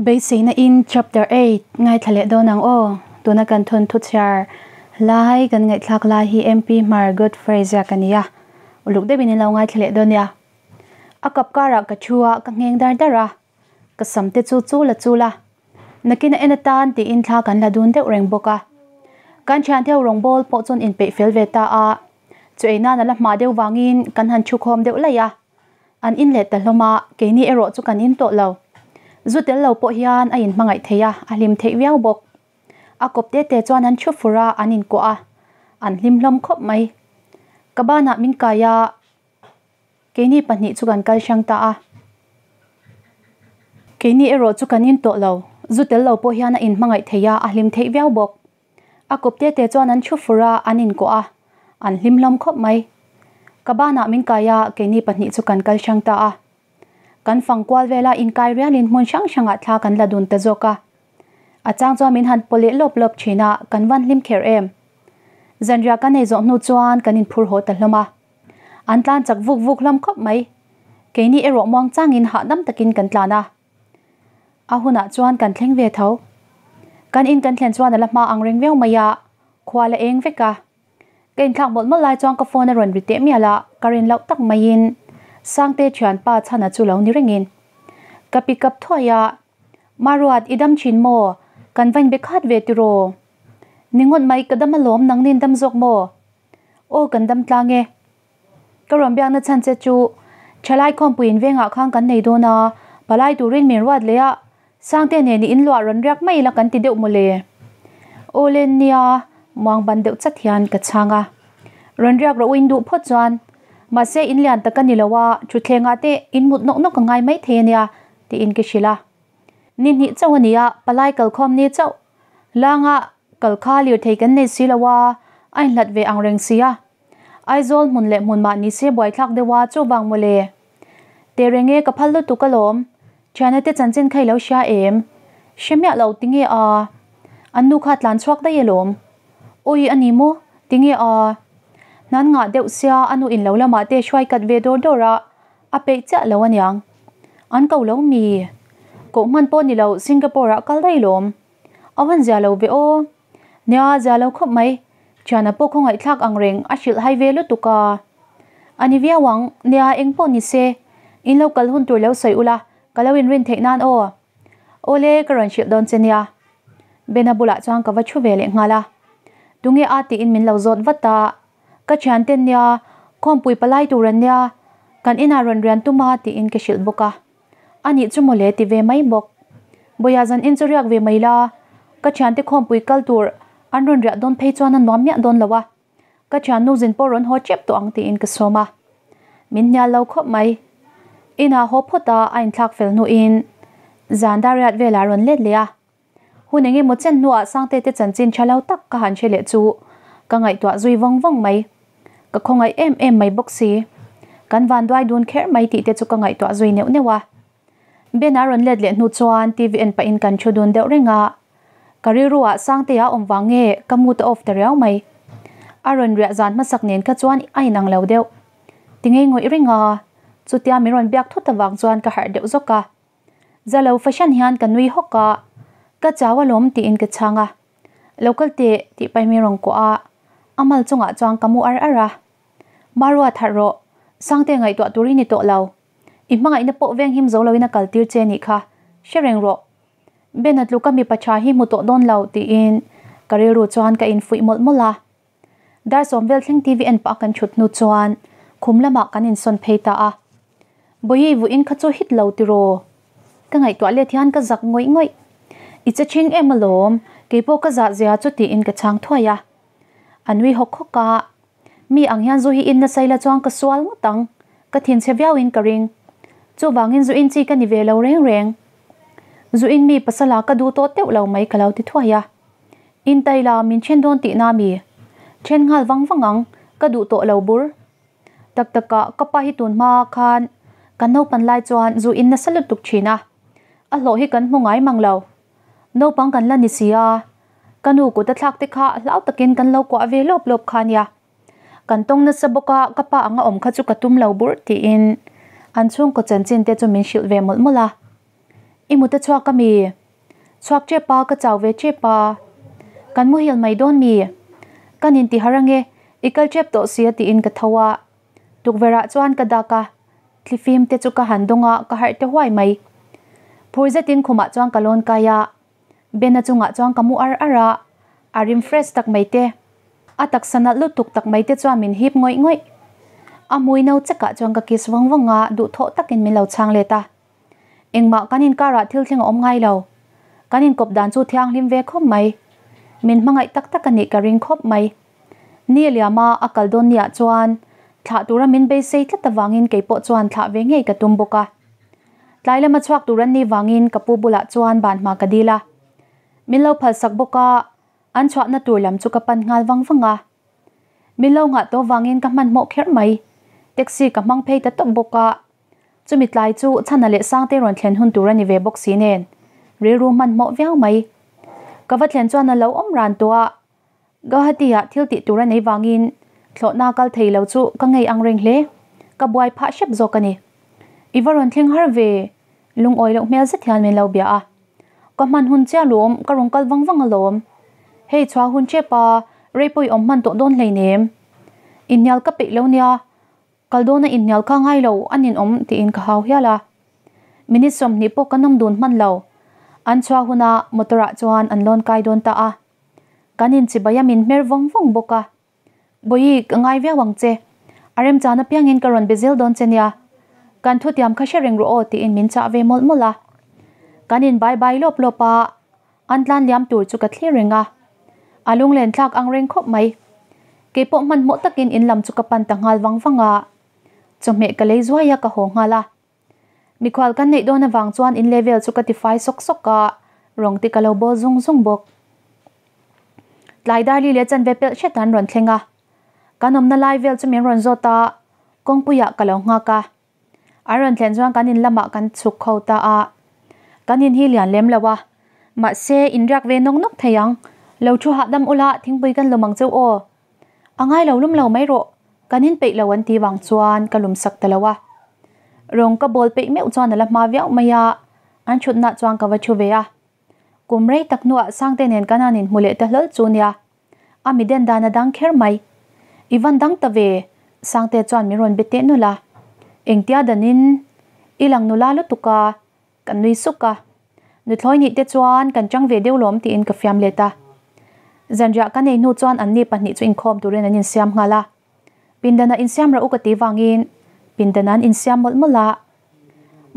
Basina in chapter 8 ngai thale do nang o tuna kan thun thu char à. lai kan ngai thlak lai hi MP Margaret Fraser kania uluk de bin lo ngai thale do nia akap kara ka chua ka ngeng dar dara ka samte chu chu la chu la. Nakina ena tan ti in thla kan la dun de reng boka kan chan theo rong bol po chon in pe fel ve ta a chu eina na la ma deu wangin kan han chu khom deu la ya an in le ta hloma ke ni ero chu kan in to lo zutel lo po hian a in mangai theya a lim thei viau bok a kop te te chuan an thu fura an in ko a an lim hlom khop mai à, min kaya keini pahni chu kan kal sáng ta a keini ero chu kan in to lo zutel lo po hian a in mangai theya a lim thei viau bok a kop te te chuan an thu fura an in ko a an lim hlom khop mai à, min kaya keini pahni chu kan kal sáng ta a kan fangkwal vela in kai rialin mun shang shanga ah thla kan la dun ta zoka achang cho min han pole lop lop china ah kan van lim kher em. Zanria kan ei zo nu chuan kan in phur ho ta hloma an tlan chak vuk vuk lam khop mai. Keini ero mong chang in ha nam takin kan tlana a. Huna ah chuan kan thleng ve tho. Kan in kan thlen chuan ala ma ang reng veu maya khwala eng veka kein thak bol mol lai chuan ka phone ron ri te mi ala karin lau tak mai in. สร้างเตชันป้าชนะจุล่นี้เร่งอินกับปีกับถ้ยะมารวดอิดัมชินโมกันวันเบคาดเวติโรนิงดไม่กระดมล้มนังนินดมจกโมโอ้กันดมตลางเงกระรอำเบียงนัชันจจูชลายคอมปุยนเวงอาข้างกันในโดนาปลายดูรินเมรยวดเลยอะสร้างเตนเนนินหลวดรันเรียกไม่ละกันติเดียวมเลโอเลนเนียมองบันเดียวจัดยานกับช่างอะรันเรียกเราอินดูพดจวน mà sẽ in lian ta kan ni lawa chu thlenga te in mut nok nok ngai mai the nha ti in ki shila. Nin hi chaw ania palai kal khom ni chaw langa ah, kal kha liu thei kan nei si lawa ai lat ve ang reng sia ai zol mun le mun ma ni se bồi thak de wa chu bang mo le. Te renge ka phal lu tu kalom chana te chanchin khai lo sha em. Shemya lo tinge a. Anu kha tlan chuak da yelom oi ani mo tinge a nan nga deuh sia anu in lo lama te shwai kat ve dor dora a pe cha lo an yang an ko lo mi ko man po ni lo singapore kal dai lom awan ja lo ve o nya ja lo khop mai chana po khong ai thak ang reng a shil hai ve lu tuka ani via wang nya eng po ni se in lo kal hun tur lo sai ula kalawin rin thek nan o ole karan shil don chenia benabula chang ka va chu ve le ngala dunge ati in min lo zot vata ka chan ten nia khom pui palai tu ran nia kan ina ron ran tu ma ti in ke shil boka ani chu mo le ti ve mai bok boya zan in churiak ve mai la ka chan te khom pui kal tur an ron ra don phei chuan an nom mya don lawa ka chan nu zin poron ho chep to ang ti in ka soma min nya lo khop mai ina ho phota ain thak fel nu in rèn riat vela ron let lia hunengi mo chen nuwa sangte te chanchin chalau tak ka han chele chu ka ngai twa zui vong vong mai ka khongai em em mai boxi kan van dwai dun kher mai ti te chu ka ngai to zui neu newa bena ron let le nu chuan tvn pa in kan chu dun deuh renga. Kari ruwa sang te ya om wange kamu to off teriau mai. Aron ria zan ma sak nen ka chuan ai nang lo deuh. Tingei ngoi renga. Chutia miron biak thut wang chuan ka har deuh zoka. Zalo fashion hian kan nui hoka. Ka chawa lom ti in ka changa. Local te, ti pai mi rong ko a amal chunga chang kamu ar ara marwa tharo sangte ngai to turi ni to lau. Imanga na po veng him zo lo ina kaltir che ni kha. Shereng ro. Benat luka mi pacha hi mu to don lau ti in. Kare ru chuan ka in fui mol mola. Dar som vel thing tv en pa kan chut nu chuan. Khumlama kan in son pheita a. Boyi vu in khachu hit lo ti ro. Ka ngai to le thian ka zak ngoi ngoi. Icha ching emalom ke po ka za zia chu ti in ka chang thoya anwi hok khoka mi ang hian zo hi in na saila chuang ka sual mu tang. Ka thin che in ka ring. Chu wangin zu in chi ka ni ve lo reng reng. Zu in mi pasala ka du to teu lo mai kalau ti thuaya in tai la min chen don ti na mi. Chen ngal wang wangang ka du to lo bur. Tak taka ka pa hi tun ma khan. Kan no pan lai chuan zu in na salut tuk china a lo hi kan mungai manglo no pang kan la ni sia kanu ko ta thlak te kha lau takin kan lo ko ave lop lop khan ya kan tong na saboka kapa anga om kha chu katum lo bur ti in. An chung ko chen chin te chu min shil ve mul mula imu ta chwa ka mi. Chwak che pa ka chaw ve che pa. Kan mu hil mai don mi. Kan in ti harange ikal chep to sia ti in ka thawa tukvera chuan ka daka thlifim te chu ka handonga ka har te huai mai. Phurza tin khuma chuan kalon kaya bena chunga chuang kamu ar ara arim fresh tak mai te atak sanat lu tuk tak mai te chuan min hip ngoi ngoi a mui no chaka chuang ka kis wang wanga du tho takin min lo chang le ta engma kanin kara thil thling om ngai lo kanin kop dan chu thiang lim ve khom mai min mangai tak tak ani ka ring khop mai ni liama akal don nia chuan thla tura min be sei tla tawangin ke po chuan thla ve ngei ka tum boka tlai lama chuak turan ni wangin kapu bula chuan ban ma kadila min lo phal sak boka an chwa na tur lam chu ka pan ngal wang wanga min lo nga to wangin ka man mo kher mai taxi ka mang phei ta tok boka chumi tlai chu chana le sang te ron thlen hun turani ve bok si nen Re ru man mo viau mai ka va thlen chuan na lo om ran to a ya thil ti turani wangin thlo na kal thei lo chu ka ngei ang reng hle ka buai pha shep zo ka ni. ivaron thling har ve lung oi lo mel sa thian men lo bia a ka man hun cha lom ka rong kal wang wang lom hei chwa hun che pa repoi om man to don lei nem inyal ka pe lo nia kaldona inyal ka ngai lo anin om ti in ka hau hiala xong nếp ni po kanam dun man lo an chwa huna motora chuan an lon kai don ta à. a kanin chi bayamin à mer vong vong boka boi ngai vya wang che arem à chana piangin karon bezel don chenya kan thu tiam kha shereng ro ti in min cha ve mol mola kanin bai bai lop lopa antlan liam tur chu ka thlerenga alung len thak ang reng khop mai. Ke po man mo takin in lam chu ka pan tangal wang wanga chome ka le zuwa ya ka ho ngala. Mikhwal kan nei dona wang chuan in level chu ka ti fai sok sok ka. Rong ti kalo bo zung zung bok. Lai dar li le chan ve pel shetan ron thlenga kanom na lai vel chu men ron zota kong puya kalo nga ka. Aron thlen chuan kanin lama kan chuk khota a kanin hi lian lem lawa ma se inrak ve nong nok thayang. Lo chu ha dam ula thing thingpui kan lomang cheu o. Angai lo lum lo mai ro. Kanin pe lo an ti wang chuan kalum sak talawa. Rong ka bol pe meu chuan la ma viau maya an chut na chuan ka wa chu ve a. Kumrei taknuwa sangte nen kananin mule ta hlal chunia ami den dana dang kher mai. Ivan dang ta ve. Sangte chuan mi ron bete nula. Engtia danin. Ilang nula lu tuka kan nui suka nu thloi ni te chuan kan chang ve deu lom ti in ka fiam leta zanja kan nei nu chuan an ni pahni chu in khom turin an in siam ngala pindana in siam ra u ka ti wangin pindanan in siam mol mala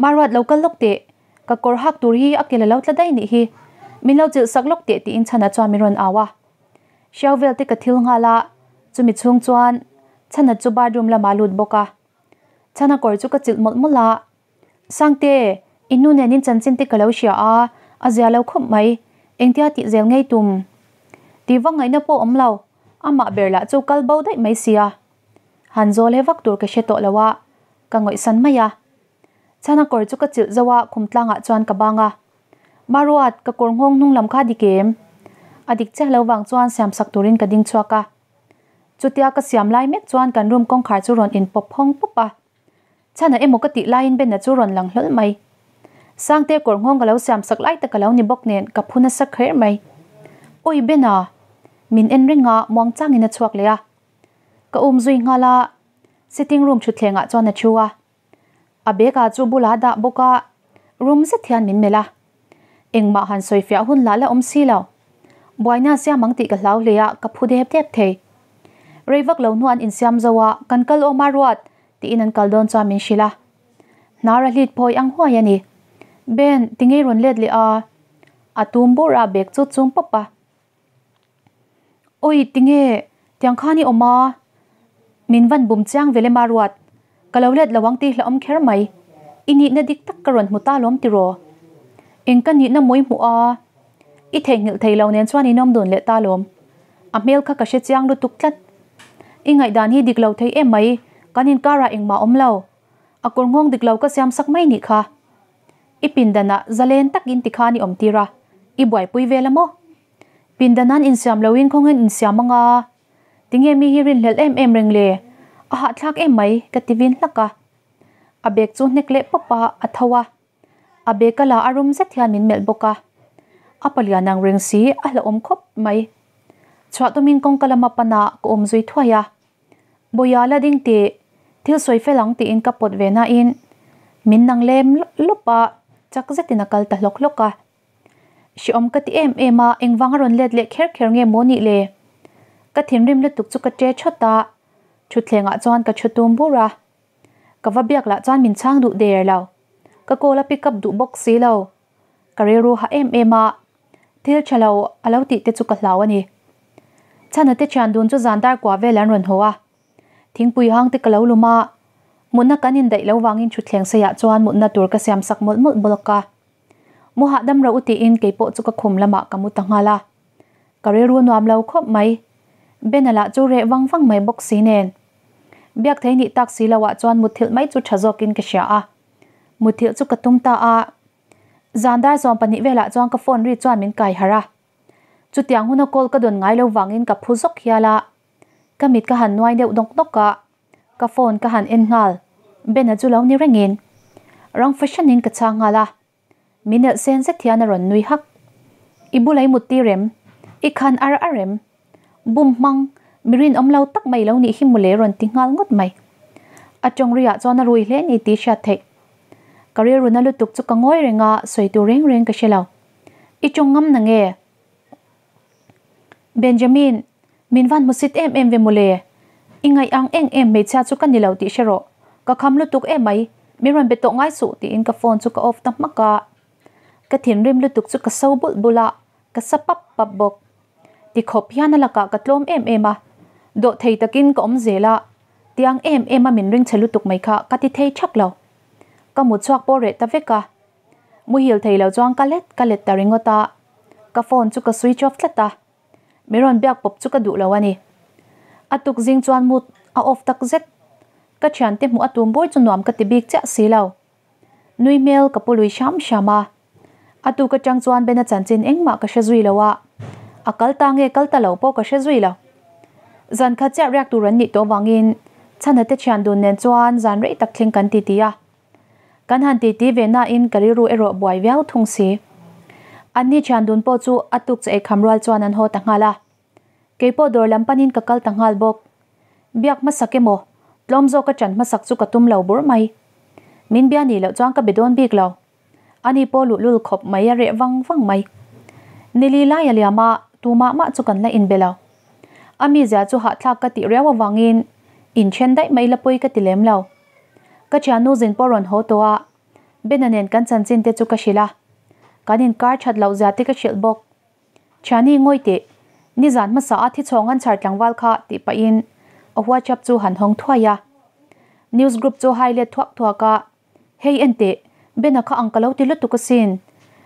marwat local lok te ka kor hak tur hi akela lo tladai ni hi. Min lo chil sak lok te ti in chana chuan mi ron awa shawvel te ka thil ngala chumi chung chuan chana chu bedroom la malut boka chana kor chu ka chil mol mala sangte inu ne nin chan chin te kalo sia a a zia lo khop mai engtia ti zel ngei tum. Ti wang ngai na po om lo ama berla chu kal bau dai mai sia. Han zo le wak tur ke she to lawa, ka ngoi san maya chana kor chu ka chil zawa khumtlanga ah chuan ka banga maruat ka kor ngong nung lam kha dikem adik che lo wang chuan siam sak turin ka ding chuaka chutia ka siam lai mek chuan kan room kong khar chu ron in pop phong pupa chana emo ka ti lain ben na chu ron lang hlol mai sang te kor ngong lo siam sak lai ta kalau ni bok nen ka phuna sak khair mai. Oi bena min en ringa mong chang ina chuak le a. Ka um zui nga la, sitting room chu thlenga chuan na chuwa abeka chu bula da boka room se thian min mela engma han soi fia hun la la om si lo. Boina sia mangti ka lau leya ka phude hep tep the reivak lo nuan in siam zawa kankal o marwat ti inan kal don cha min shila nara lit poi ang hwa yani ben tingai ron let le a ah, atum bo ra bek chu chung papa oi, tinge, tiang khani oma min van bum chang vele marwat kalawlet lawang ti hlom kher mai. Ini na dik tak karon muta lom tiro ro. Ni na moi mu a i thei ngil thei lo nen chuan inom don le ta lom. A mel kha ka she chiang lu tuk tlat i ngai dan hi dik thei em mai. Kanin kara eng ma om lo. Ngong dik lo ka siam sak mai ni kha ipindana zalen takin tikhani omtira ni i boy pui velamo pindanan insiam loin khongen in anga. Tinge mi hirin lel em em rengle a ha thlak em mai, kativin laka hlaka a bek chu nekle papa a thawa arum se hian min mel boka. Apalia nang ring si ala om khop mai. Chwa to min kong kala mapana ko om zui thoya boya la ding te, thil soi felang ti in kapot vena in. Min nang lem lopa chắc chak zetina kal ta lok loka si om ka ti em ema engwang ron let le kher kher nge moni le. Ka thin rim le tuk chu ka che chota. Chu thlenga ah chuan ka chutum bura. Ka va biak la chuan min chang du der lo ka ko la pick up du box si lo ka re ru ha em em ema. Thil chalo alo ti te chu ka hlaw ani. Chana te chan dun chu zandar kwa ve lan ron hoa. Thing pui hang te kalo luma munna kanin in lo wangin xây thleng se ya chuan munna tur ka siam sak mol mol boloka mu ha dam ra uti in ke po chu cái khum lama ka mu tangala ka re ru nuam lo khop mai. Benala chu re wang wang mai box si nen. Biak thei ni tak si lawa chuan muthil mai chu thazokin ka sha a. Muthil chu ka tum ta a. Zandar zom pani vela chuan ka phone ri chuan min kai hara. Chu tiang huna kol ka don ngai lo wangin ka phuzok hiala. Ka mit ka han nuai deuh dok dok ka ka phone ka han en ngal bena chu lo ni rengin rang fashion in ka cha ngala minel sen se thiana ron nui hak ibulai mutti rem ikhan ar arem bum mang mirin om lau tak mai lo ni hi mule ron ti ngal ngot mai atong ria chona rui hle ni ti sha the career runa lu tuk chu ka ngoi renga soi tu reng reng ka shelo i chong ngam na nge benjamin min van musit em em ve mule ingai ang eng em me cha chu kan ni lo ti shero ka kham lu tuk em mai mi ron be to ngai su ti in ka phone chu ka off tam cả, ka. Ka thin rim lu tuk chu ka so bul bula ka sapap pap bok. Ti khop hian ala ka ka tlom em em a. Do thei takin ka om zela. Tiang em em a min ring chelu tuk mai kha ka ti thei thak lo. Ka mu chuak po re ta veka mu hil thei lo chuang ka let ka let ta ringota ka phone chu ka switch off tlata meron biak pop chu ka du lo ani atuk jing chuan mut, a off tak zet. Ka chan te mu atum boi chu nuam ka ti bik cha si lo. Nui mel ka pului sham shama atu ka chang chuan bena chan chin engma ka she zui lawa akal ta nge kal ta lo po ka she zui lo. Zan kha cha riak tu ran ni to wangin chana te chan dun nen chuan, zan rei tak thling kan ti ti ya kan han ti ti ve na in kari ru ero buai viau thung si. Anni chan dun po chu atuk che e khamral chuan an ho ta ngala kepo dor lampanin kakal tangal bok. Biak ma sakemo plomzo ka chan ma sak chu ka tum lau bur mai. Min bia ni lo chuang ka bedon bik lo ani po lu lul khop mai re wang wang mai. Nili la ya liama tuma ma chu kan la in belau ami ja chu ha thla ka ti rewa wangin in. Chen dai mai la poi ka ti lem lo ka chanu zin poron ho to a. Benanen kan chan chin te chu ka shila kanin kar chat lau ja te ka shil bok. Chani ngoi te ni zan ma sa athi chongan char tlangwal kha ti pa in. A whatsapp chu han hong thwaya news group chu highlight thuak thua ka. Hei ente bena kha angkalo ti lo tukasin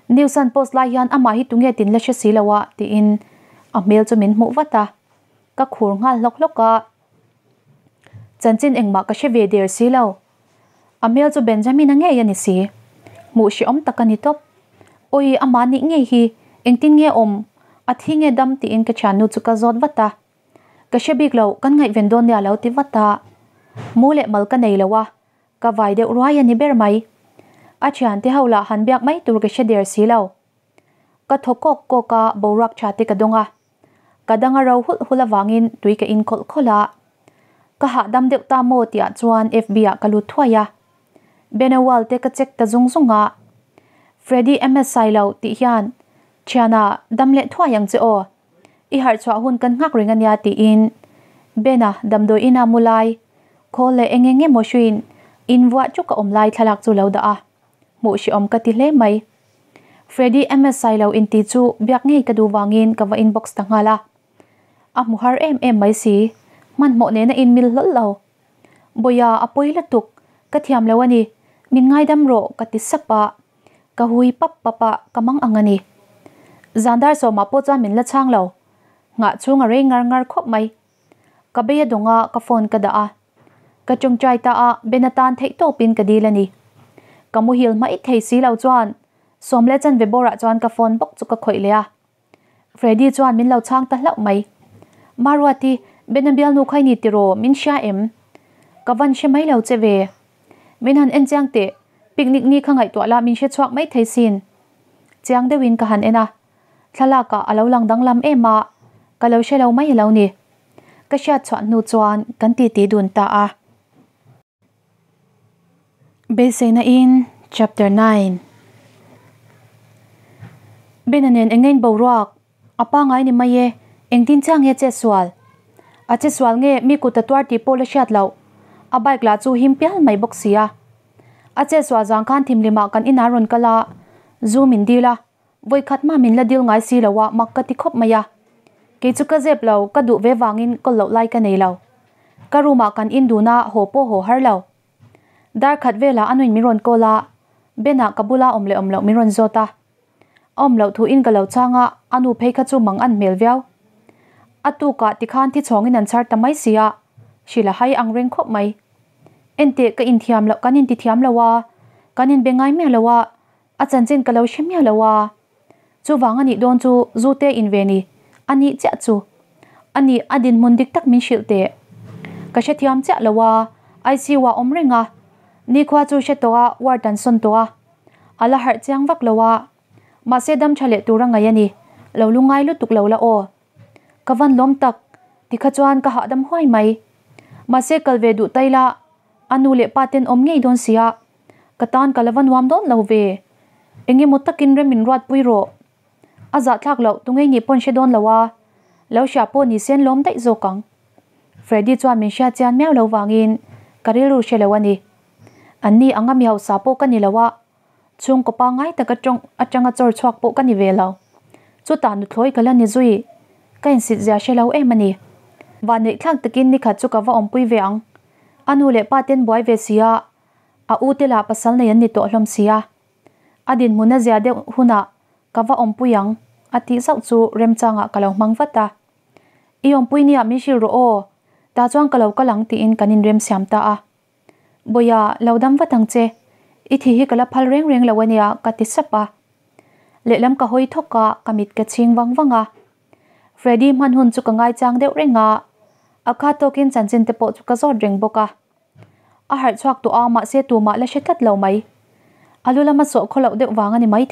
news and post la yan ama hi tunge tin la shasi lawa ti in. A mail chu min mu wata ka khur nga lok loka chanchin engma ka she ve der si lo a mail chu benjamin ange yani si. Mu shi om takani top. Oi ama ni nge hi. Engtin nge om. Athi nge dam ti in ka chanu chu ka zot wata ka she lo, kan ngai vendon ya lo ti wata mule mal ka nei lawa ka vai de uraya ni ber mai. A chan te haula han biak mai tur ka shader si lo. Ka thokok ko ka borak cha te ka donga. Kadanga ro hul hula wangin tui ka in khol khola. Ka ha dam deuh ta mo tia chuan fb a ka lu thwaya benewal te ka chek ta zung zunga. Freddy msi lo ti hian. Chana damle thuayang che o i har chwa hun kan ngak ringa nya ti in bena damdo ina mulai khole engenge mo shuin inwa chu ka omlai thalak chu lo da a mu shi om ka ti hle mai freddy msi lo in ti chu biak ngei ka du wangin ka wa inbox ta ngala a mu har em em mai si man mo ne na in mil lol lo boya apoi la tuk ka thiam lawani min ngai dam ro ka ti sapa ka hui pap papa kamang angani zandar so ma po cha min la chang lo. Nga chunga re ngar ngar khop mai. Ka be donga ka phone ka da a. Ka chung chai ta a benatan thei to pin ka dilani ka mu hil mai thei si lo chuan. Som le chan ve bora chuan ka phone bok chu ka khoi le a. Freddy chuan min lo chang ta hlau mai. Marwati benambial nu khai ni tiro min sha em. Ka van she mai lo che ve. Min han en chang te, picnic ni khangai to la min she chuak mai thei sin. Chang de win ka han ena thala ka alo lang dang lam ema ka lo she lo mai lo ni. Ka sha chuan nu chuan kan ti ti dun ta a. Be se na in, chapter 9 benanen engain boruak apa ngai ni mai e engtin chang ye che swal a che swal nge, mi ku ta twar ti pol shat lo. A bike la chu him pial mai bok sia. A che swal jang khan thim lima kan ina ron kala zoom in dila voi khat ma min la dil ngai si lawa mak ka ti khop maya ke chu ka zep lo ka du ve wangin ko lo lai ka nei lo ka ruma kan in du na ho po ho har lo dar khat vela anuin miron ko la bena kabula omle omlo miron zota om lo thu in ka lo changa anu phei kha chu mang an mel viau atu ka ti khan thi chongin an char tamai sia shila hai ang reng khop mai ente ka in thiam lo kanin ti thiam lawa kanin bengai me lawa a chan chen ka lo shemya lawa chu wang ani don chu zute in ve ni ani cha chu ani adin mun dik tak min shil te ka she thiam cha lawa ai si wa om renga ni khwa chu she towa war tan son towa ala har chang vak lawa ma se dam chale tu ranga yani lo lungai lu tuk lo la o kawan lom tak tikha chuan ka ha dam hoi mai ma se kal ve du taila anu le paten om ngei don sia katan kalawan wam don lo ve engi motakin remin rat puiro aza thak lo tungai ni pon she don lawa lo sha po ni sen lom dai zo kang. Freddy chuan min sha chan mew lo wangin karilu shelawani anni angam yaw sa po kan ni lawa chung ko pa ngai ta ka trong atanga chor chhuak po kan ni ve lo. Chu ta nu thloi kala ni zui. Kain sit zia shelo e mani wa nei thlang takin ni kha chu ka wa om pui ve ang. Anu le pa ten boy ve sia a u te la pasal nei an ni to hlom sia adin muna zia de huna ka wa om pui ang ati sau chu rem changa kalo mang vata i om pui ni a mi shil ro o ta chuang kalo kalang ti in kanin rem siam ta a boya lodam watang che i thi hi kala phal reng reng lawania ka ti sapa le lam ka hoi thoka kamit ka ching wang wanga Freddy man hun chu ka ngai chang deuh renga akha tokin chanchin te po chu ka zor reng boka a har chuak tu ama se tu ma la shetat lo mai alula ma so kholo deuh wanga ni mai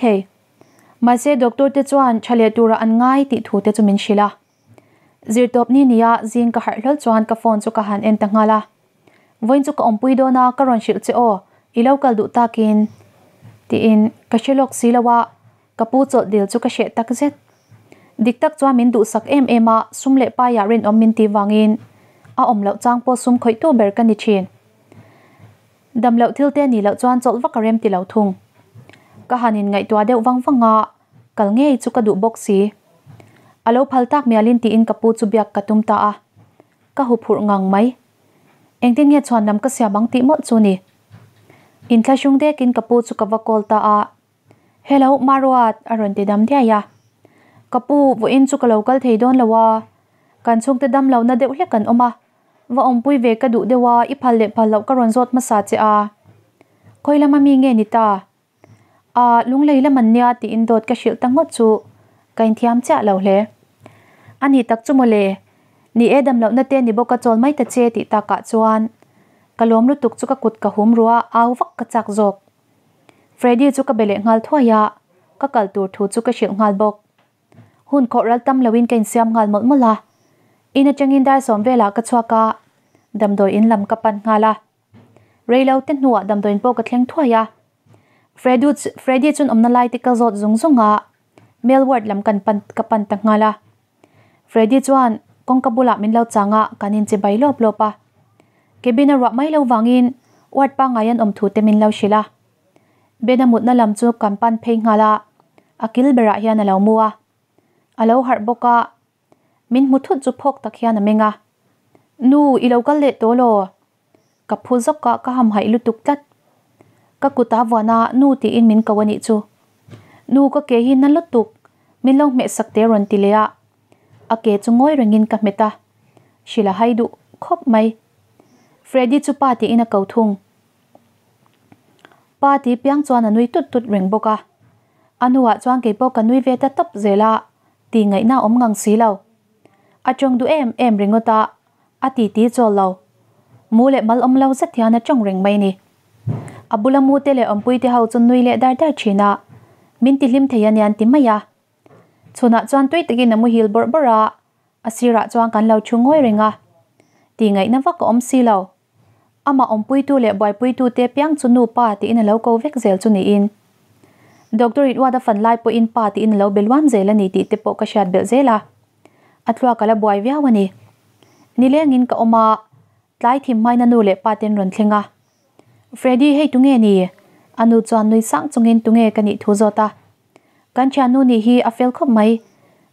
the mai se doctor te chuan chale tura an ngay thì thu te chu min shila. Zir top ni nia zing ka har hlol chuan ka phone chu ka han en ta ngala. Voin chu ka ompui do na ka ron shil che o i local du takin ti in ka shelok silawa kapu chol dil chu ka she tak zet. Dik tak chwa min du sak em sum sumle pa ya rin om min ti wangin. A om lo chang po sum khoi to ber kan ni chin. Dam lo thil te ni lo chuan chol wa ti lo thung. Ka hanin ngai tua deuh wang wanga kal nge chu ka du bok si alo phal tak mialin ti in kapu chu biak katum ta a. Ka hu phur ngang mai. Engting nge chuan nam ka sia bang ti mo chu ni in thla shung de kin kapu chu ka wakol ta a. Hello marwat aron te dam dia ya. Kapu vo in chu ka local thei don lawa. Kan chung te dam lo na deuh hle kan oma. Wa om pui ve ka du dewa i phal le phal lo ka ron zot ma sa che a. Koilama mi nge ni ta. a lunglei la manya ti in dot ka shil tango chu kain thiam cha lo hle ani tak chu mole ni edam lo na te ni boka chol mai ta che ti ta ka chuan kalom lu tuk chu ka kut ka hum ruwa aw wak ka chak jok freddy chu ka bele ngal thwaya ka kal tur thu chu ka shil ngal bok hun ko ral tam lawin kain siam ngal mol mola ina changin dar som vela ka chwa ka damdoi in lam ka pan ngala reilo te nuwa damdoi in po ka thleng thwaya Fredu Fredi chun omna lai ti ka zot zung zunga Melward lam kan pan ka pan ta ngala Fredi chuan kong ka bula min lo changa kanin che bai lop lopa. Kebina ra mai lo wangin wat pa ngayan om thu te min lo shila. Bena mut na lam chu kan pan phei ngala akil bera hian alo muwa alo har boka min muthu chu phok tak hian amenga nu ilokal le to lo. Ka phu zok ka ka ham hai lutuk tat. Các cụ ta vừa na nu ti in min kawani chu. Nu ka ke hin na lutuk min long me kế ron ti leya nhìn chu ngoi rengin ka meta shila haidu khop mai. Freddy chu pa ti ina kau thung pa ti piang chuan anui tut tut reng boka anuwa chuan ke po kanui ve ta top zela ti ngai na om ngang si lo a chong du em em ringota a ti ti chol lo mu le mal om lo sa thiana chong reng mai ni abulamu te le ampui te hau chun nui le dar dar china min ti hlim theyan yan ti maya chuna chuan tui tegi namu hil bor bora asira chuan kan lo chungoi ringa. Ti ngai na vak om si lo ama om pui tu le boy pui tu te piang chunu pa ti in lo ko vek zel chu ni in. Doctor it wada fan lai po in pa ti in lo belwan zel ani ti te po ka shat bel zela atlwa kala boy vya wani ni le ngin ka oma. Tlai thim mai na nu le pa ten ron thlenga freddy hay tu nghe nì, anu chuan nui sang chungin tu nge kani thu zota Gan cha nu nì hi a fel khop mai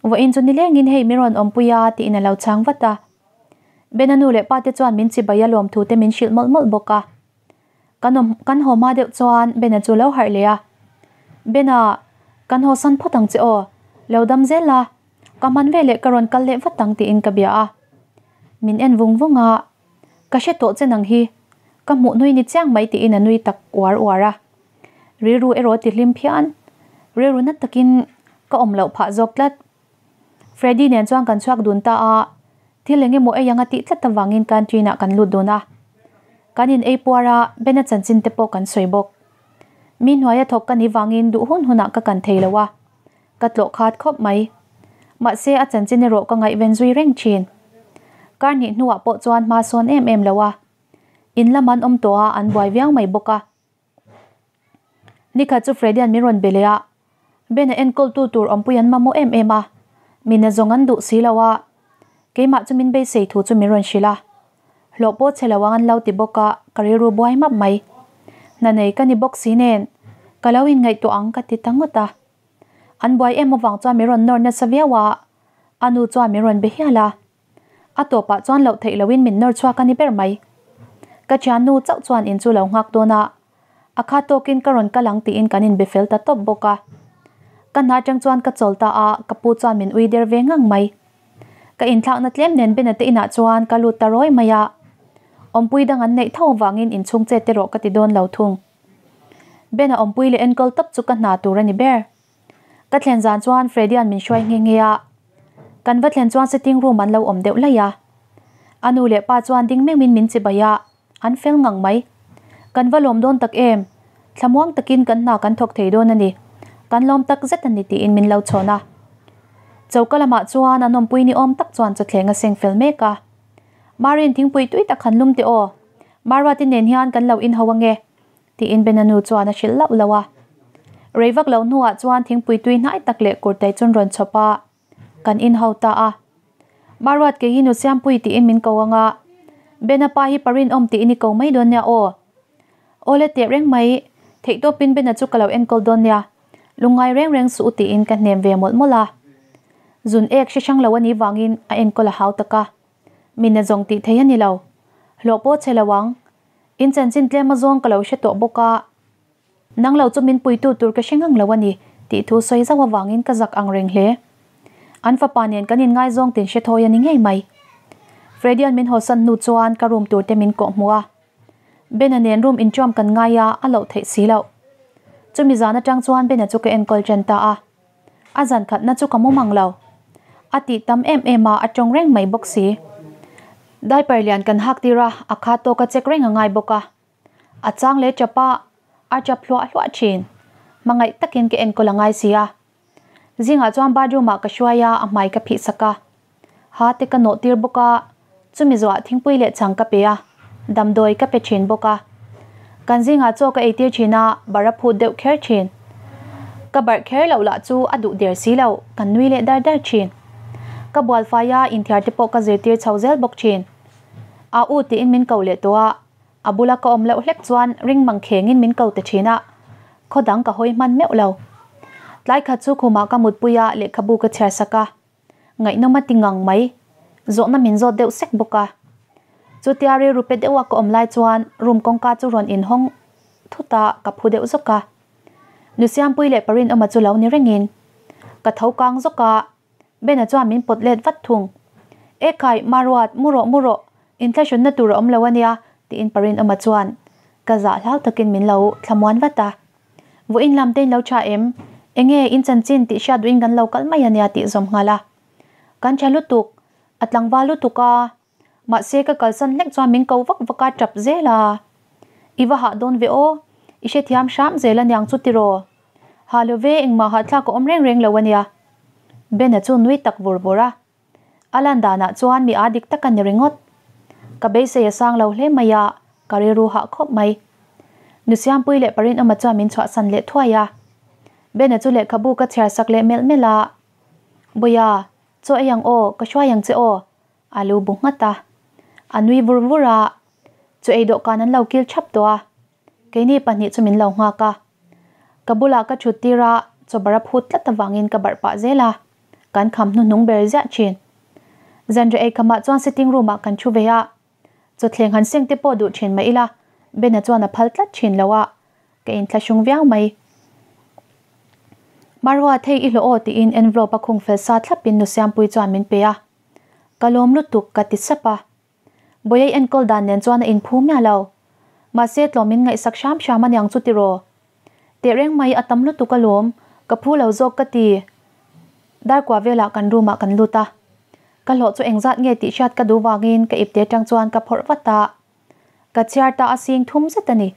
wa in chun ni le ngin hei miron om puya ti in a lau chang wata benanu le pa te chuan min chi baya lom thu te min shil mol mol boka kanom gan ho ma de chuan a chu lau lo har le a. Gan kan ho san photang che o. Lo dam zela kaman ve le karon kal le watang ti in ka bia a. Min en vung vunga ka she to che nang hi ka mu nui ni chang mai ti in anui tak war wara ri ru ero ti lim phian ri ru na takin ka om lo pha zoklat Freddy nen chuang kan chuak dun ta a thilenge mo e yanga ti tlat wangin kan trina kan lu dona kanin e puara bena chanchin te po kan soibok min hoya thok kan hi wangin du hun huna ka kan theilawa katlo khat khop mai ma se a chanchin ro ka ngai ven zui reng chin kar ni nuwa po chuan ma son em em lawa in laman om to a an boy viang mai boka. Nikha chu fredian miron belea. Bena en kol tu tur om puyan mamo em ema mina zongan du silawa ke ma chu min be sei thu chu miron shila lopo chelawang an lau ti boka, kariru boy map mai. Na nei ka ni box sinen kalawin ngai to ang ka ti tangota. An boy em wang cha miron nor na saviawa anu cha miron be hiala atopa chon lo thei lawin min nor chwa ka ni ber mai. ka chanu chau chuan in chu lo ngak to na. Akha to kin karon kalang ti in kanin befel ta top boka. Kan na chang chuan ka cholta a kapu chuan min ui der ve ngang mai. Ka in thlak na tlem nen bena te ina chuan ka lu taroi maya ompui dang an nei thau wangin in chung che te ro ka ti don lo thung. Bena ompui le enkol tap chu ka na tur ani ber. Ka thlen zan chuan freddy an min shoi nge nge ya kan va thlen chuan sitting room an lo om deuh la ya anu le pa chuan ding meng min min che baya an fel ngang mai. Kan valom don tak em. Thlamuang takin kan na kan thok thei don ani. Kan lom tak zet ani ti in min lo chona. Chokalama chuan anom pui ni om tak chuan cha thlenga seng fel meka marin thing pui tui ta khan lum te o marwa ti nen hian kan lo in hawange ti in benanu chuan a shil lau lawa reivak lo nuwa chuan thing pui tui nai tak le kurtai chun ron chopa kan in hauta a. Marwat ke hinu siam pui ti in min kawanga bena pa hi parin om ti ini ko mai don nya o. Ole te reng mai thei to pin bena chu kalau en kol don nya lungai reng reng su ti in ka nem ve mol mola. Zun ek she chang lawani wangin a en kol hau taka. Mina zong ti thei ani lo lo po chelawang in chen chin tle ma zong kalau she to boka nang lo chumin pui tu tur ka shengang lawani ti thu soi zawa wangin ka zak ang reng hle. An fa panen kanin ngai zong tin she thoya ni ngei mai fredian min hosan nu chuan ka room tur te min ko mua bên anen room in chom kan ngai ya à, a à, lo the si lo chu mi zana tang chuan, bên a à. chu ke en kol chen ta a a zan khat na chu ka mu mang lo a ti tam em em a atong reng mai bok si dai par lian kan hak tira kha to ka chek reng ngai boka a chang le chapa a chap hlwa hlwa chin mangai takin ke en ko langai sia zinga chuan bathroom ma ka shwaya a mai ka phi saka ha te ka no tir boka chumi zwa thingpui le chang ka pe a dam doi ka pe chin boka kan zinga cho ka etir china bara phu deuh kher chin ka bar kher lo la chu adu der si lo kan nui le dar dar chin ka bwal faya in thiar te po ka zirtir chawzel bok chin a u ti in min ko le à a abula ka om lo hlek chuan ring mang khengin min ko te china khodang ka hoi man meu lo tlai kha chu khuma ka mut puya le khabu ka chher saka ngai no ma tingang mai zo na min zo deu sek boka chu tiari rupe dewa ko omlai chuan room kong ka chu ron in hong thuta ka phu deu zoka nu siam pui le parin oma chu lo ni rengin ka thau kang zoka bena chuan min pot let vat thung e kai marwat muro muro inflation na tur om lawania ti in parin ama chuan. Ka za hlau takin min lo thamwan vata vu in lam ten lo cha em. Enge in chan chin ti sha duin gan lo kal mai ania ti zom ngala kan at lang atlang tu ka ma se ka kal san lek chuan ming ko vak vaka trap zela iwa ha don ve o ishe thiam sham zela nyang chu tiro halove eng ma ha hatla ko om reng reng lawania bena chu nui tak vur bura alanda na chuan mi adik takan ringot ka be se sang lo hle maya kariru ha khop mai nusiam pui le parin ama cha min chwa san le thuaya bena chu le khabu ka chhar sak le mel mela boya cho yang o ka shwa yang che o alu bu nga ta. Anui vur vura chu ei do kanan lo kil chap to a. Ke keini pani chumin lo nga ka. Kabula ka chuti ra cho bara phut la tawangin ka bar pa zela kan kham nu nung ber ja chin. Zanre ei kama chuan sitting room a kan chu veya cho thleng han seng te po du chin mai la. Bena chuan a phal tlat chin lawa ke in thlashung viang mai. marwa thei i lo o ti in envelope khung fel sa thlapin nu siam pui chuan min pe a. Kalom lu tuk ka ti sapa boyai en kol dan nen chuan in phum ya lo ma se tlomin ngai sak sham sham an yang chu ti ro. Te reng mai atam lu tu kalom ka phu lo zok ka ti. Dar kwa vela kan ru ma kan luta ka lo chu engzat nge ti shat ka du wangin ka ipte tang chuan ka phor wata ka chiar ta asing thum se tani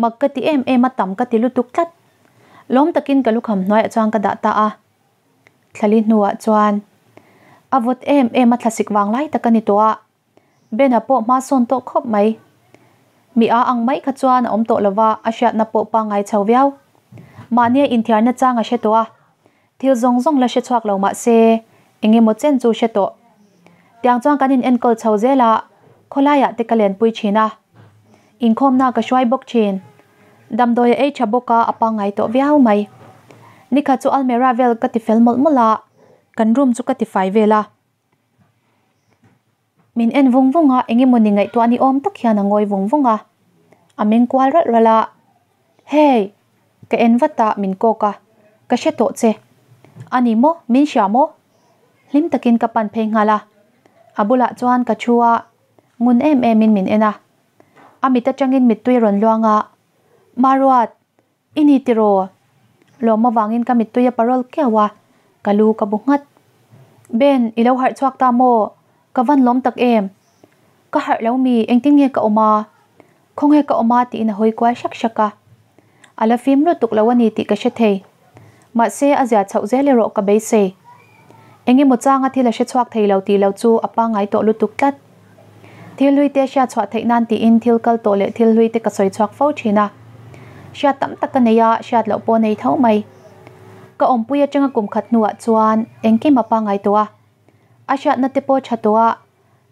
mak ka ti em em atam ka ti lu tuk tlat. Lom takin ka lukham noi chuan ka da ta a thlali nuwa chuan avot em em a thlasik wang lai takani to a bena po ma son to khop mai mi a ang mai kha chuan om to lova a shat na po pa ngai chau viau ma ne in thiar na changa she to a thil zong zong la she chuak lo ma se enge mo chen chu she to tiang chuan kanin en kol chho zela kholaya te kalen pui china in khom na ka shwai bok chin dam doi e chaboka apa ngai to viau mai. Nikha chu almera vel ka ti fel mol mola kan room chu ka ti fai vela min en vung vunga engi moni ngai to ani om tak hian ngồi vung vunga amin kwal rat rala hey, ka en vata min cô ka cái she to che. Ani mo, min sha mo. Lim takin ka pan phe ngala abula chuan ka chua. Ngun em em min min ena amita changin mit tui ron luanga maruat ini tiro. Lo ma wangin kamit tuya parol kewa kalu kabungat ben ilo har chuak ta mo, ka van lom tak em. Ka har lo mi engting nge ka oma. Khong he ka oma ti na hoi kwa shak shaka. Ala fim lo tuk lawani ti ka she thei. Ma se azia chau zele ro ka be se. Engi mo changa thila she chuak thei lo ti lo chu apa ngai to lu tuk tat. Thil lui te sha chwa thei nan ti in thil kal to le thil lui te ka soi chuak fo thina sha tam tak ka neya sha lo po nei thau mai ka om puya changa kum khat nuwa chuan engki mapa ngai to a asha na te po chatoa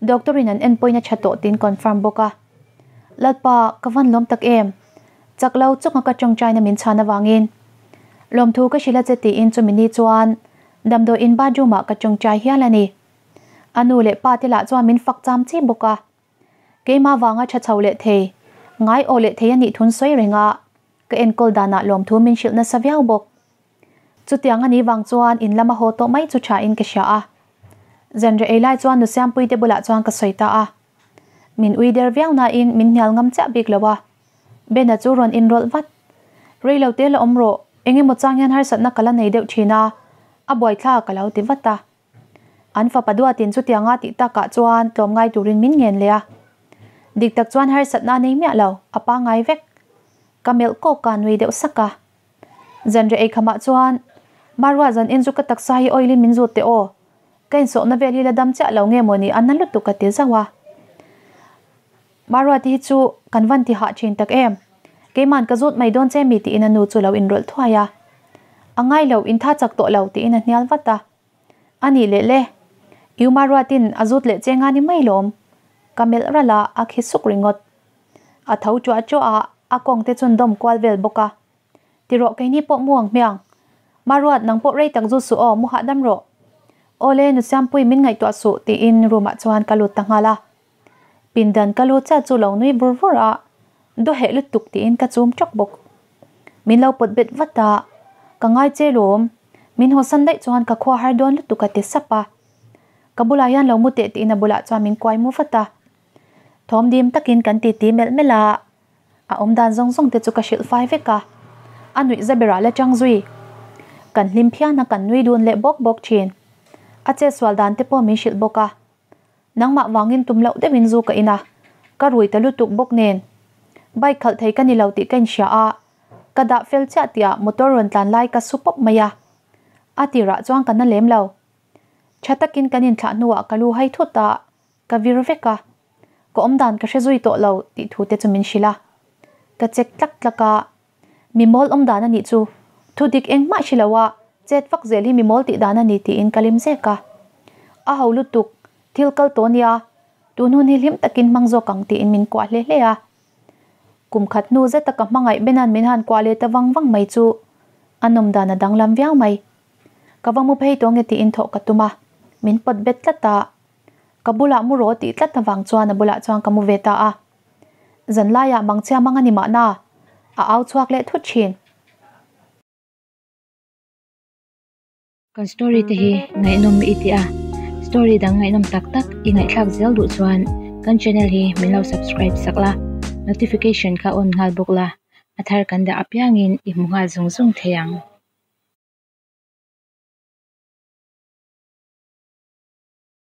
anh an en poina chato tin confirm boka. Latpa kawan lom tak em. Chaklo chunga nên mình china min chana wangin lom thu cái shila che ti in chu mini chuan damdo in ba juma ka chong chai anh anu le pa tila chuan min fak cham chi boka. Keima wanga cha chaule the ngai ole the ani thun soi renga ka en kol dana lom thu min shil na savyau bok chu tiang ani wang chuan in lama ho to mai chu cha in ka sha a. Zenre elai chuan nu siam pui te bula chuan ka soita a. Min ui der viang na in min nyal ngam cha bik lawa bena chu ron in rol vat. Rei lo te la omro enge mo chang yan har sat na kala nei deuh thina a. Boy tha ka lo ti vata an fa padua tin chu tianga ti ta ka chuan tlom ngai turin min ngen le dik tak chuan har sat na nei mya lo apa ngai vek kamel ko ka nui deuh saka zan re ei khama chuan, marwa zan in chu ka taksa hi oilin min zu te o. Kain so na đâm la dam cha lo nge moni anan lu tu ka te zawa. Marwa ti chu kanwan ti ha chin tak em. Ke man ka zut mai don che mi ti in anu chu lo in rol thwaya angai lo in tha chak to lo ti in hnial wata ani le le. Yêu marwa tin azut le chenga ni mai lom. Kamel rala a khi suk ringot. A thau chu a chu a a kong te chun dom kwal vel boka. Ti ro ke ni po muang myang maruat nang po rei tak zu su o mu ha dam ro. Ole nu sam pui min ngai to su ti in ruma chuan kalu tangala pindan kalu cha chu lo nui bur bur a. Do he lu tuk ti in ka chum chok bok. Min lo pot bet vata ka ngai che lom min ho san dai chuan ka khwa har don lu tuk te sapa kabula yan lo mu te ti na bula chuan min kwai mu vata thom dim takin kan ti ti mel mela a om dan zong zong te chu ka shil fai veka anui zabera la chang zui kan hlim phia na kan nui dun le bok bok chin ache swal dan te po mi shil boka in wangin tumlo de min zu ka ina ka rui ta lutuk bok nen bike khal thei kani lo ti kan sha a. Kada fel cha tia motor ron tlan lai ka supop maya atira chuang kan na lem lo chatakin kanin thla nuwa kalu hai thuta ka virveka ko omdan ka shezui to lo ti thu te chumin shila ka chek tlak tlaka mi mol om dana ni chu. Thu dik eng ma shilawa chet fak zel hi mi mol ti dana ni ti in kalim se ka a haulu tuk thil kal tonia tu nu ni lim takin mangzo kang ti in min kwa le le a kum khat nu ze ta ka mangai benan min han kwa le ta wang wang mai chu. Anom dana danglam vyang mai ka wang mu phei tong ti in tho ka tuma min pot bet la kabula mu ro ti tla ta wang chuan abula chuan kamu veta a zan la ya mang chia mang ani ma na a au chuak le thu chin kan story te hi ngai nom mi ti a story dang ngai nom tak tak i ngai thak zel du chuan kan channel hi min lo subscribe sakla notification ka on ngal bukla athar kan da apyangin i munga zung zung theyang